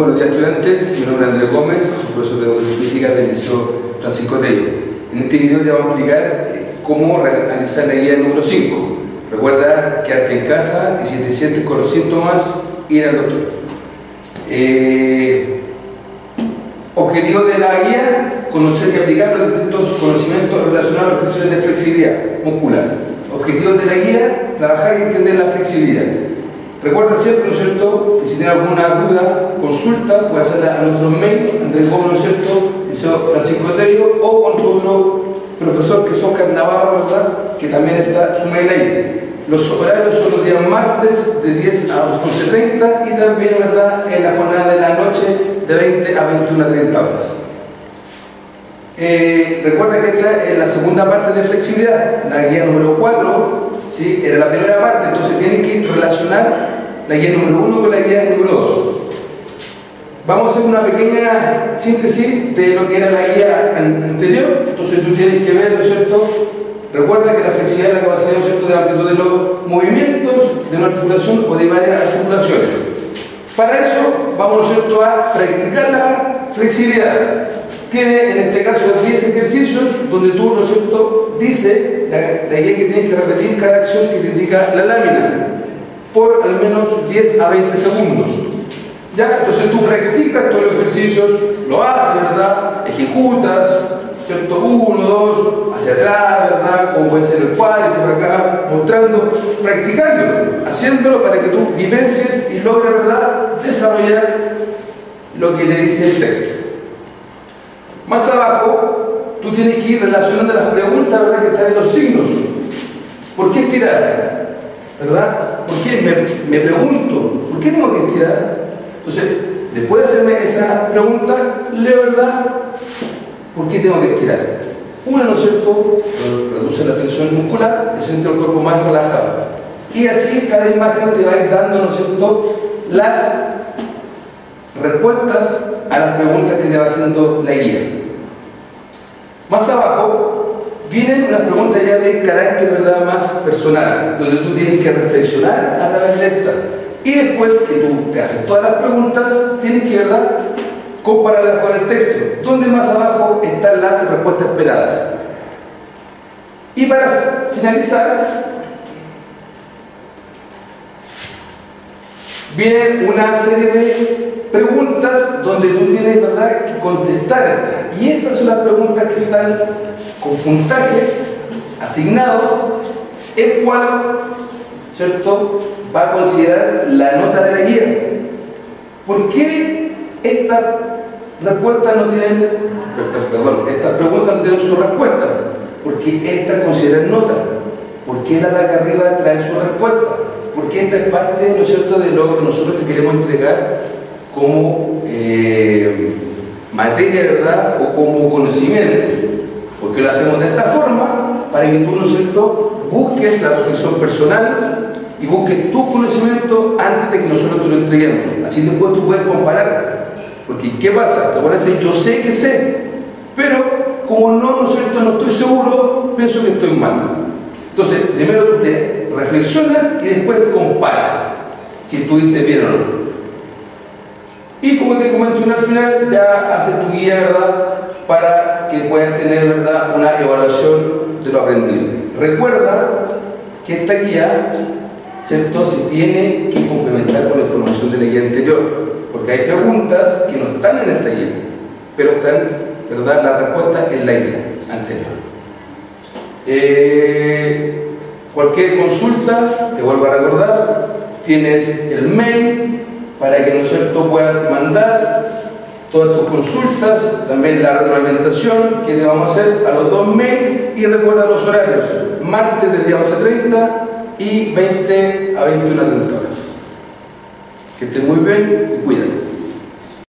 buenos días estudiantes, mi nombre es Andrés Gómez, profesor de Educación Física del Liceo Francisco Tello. En este video te vamos a explicar eh, cómo realizar la guía número 5. Recuerda quedarte en casa y si te sientes con los síntomas, ir al doctor. Eh, objetivo de la guía, conocer y aplicar los distintos conocimientos relacionados a las cuestiones de flexibilidad muscular. Objetivo de la guía, trabajar y entender la flexibilidad. Recuerda siempre, ¿no es cierto? Y si tienes alguna duda, consulta, puedes hacerla a nuestro mail, Andrés Gómez, ¿no es cierto? Liceo Francisco Tello, o con tu otro profesor que es Oscar Navarro, ¿verdad? Que también está su mail ahí. Los horarios son los días martes de 10 a 11.30 y también, ¿verdad? En la jornada de la noche de 20 a 21.30 horas. Eh, recuerda que esta es la segunda parte de flexibilidad, la guía número 4, ¿sí? era la primera parte, entonces tienes que relacionar la guía número 1 con la guía número 2. Vamos a hacer una pequeña síntesis de lo que era la guía anterior, entonces tú tienes que ver, ¿no es cierto? Recuerda que la flexibilidad es la capacidad, ¿no es cierto?, de amplitud de los movimientos de una articulación o de varias articulaciones. Para eso vamos, ¿no es cierto?, a practicar la flexibilidad. Tiene en este caso 10 ejercicios donde tú, ¿no es cierto?, dice la, idea que tienes que repetir cada acción que te indica la lámina por al menos 10 a 20 segundos. ¿Ya? Entonces tú practicas todos los ejercicios, lo haces, ¿verdad? Ejecutas, ¿cierto? Uno, dos, hacia atrás, ¿verdad? Como puede ser el cuádriceps acá, mostrando, practicándolo, haciéndolo para que tú vivencies y logres, ¿verdad? Desarrollar lo que le dice el texto. Más abajo, tú tienes que ir relacionando las preguntas, ¿verdad? Que están en los signos. ¿Por qué estirar? ¿Verdad? ¿Por qué? Me, me pregunto, ¿por qué tengo que estirar? Entonces, después de hacerme esa pregunta, le verdad, ¿por qué tengo que estirar? Una, ¿no es cierto?, reduce la tensión muscular y siente el cuerpo más relajado. Y así cada imagen te va a ir dando, ¿no es cierto?, las respuestas a las preguntas que te va haciendo la guía. Más abajo vienen unas preguntas ya de carácter más personal, donde tú tienes que reflexionar a través de esta. Y después que tú te haces todas las preguntas, tienes que ¿verdad? compararlas con el texto, donde más abajo están las respuestas esperadas. Y para finalizar, viene una serie de preguntas donde tú tienes ¿verdad? que contestar. Y estas son las preguntas que están con puntaje asignado, el cual ¿cierto? va a considerar la nota de la guía. ¿Por qué estas respuestas no tienen, perdón, estas preguntas no tienen su respuesta? Porque estas consideran nota. ¿Por qué la de acá arriba trae su respuesta? Porque esta es parte, ¿no cierto?, de lo que nosotros te queremos entregar como eh, materia, ¿verdad?, o como conocimiento. Porque lo hacemos de esta forma para que tú, ¿no es cierto?, busques la reflexión personal y busques tu conocimiento antes de que nosotros te lo entreguemos. Así después tú puedes comparar. Porque, ¿qué pasa? Te van a decir, yo sé que sé, pero como no, ¿no es cierto?, no estoy seguro, pienso que estoy mal. Entonces, primero te reflexionas y después comparas si estuviste bien o no. Te mencioné al final, ya haces tu guía, ¿verdad? Para que puedas tener, ¿verdad? Una evaluación de lo aprendido. Recuerda que esta guía, ¿cierto? Se tiene que complementar con la información de la guía anterior. Porque hay preguntas que no están en esta guía, pero están, ¿verdad? La respuesta en la guía anterior. Eh, cualquier consulta, te vuelvo a recordar, tienes el mail para que, ¿no es puedas mandar todas tus consultas, también la retroalimentación que te vamos a hacer a los dos mails y recuerda los horarios, martes de 10 a 11.30 y 20 a 21.30 horas. Que estén muy bien y cuídate.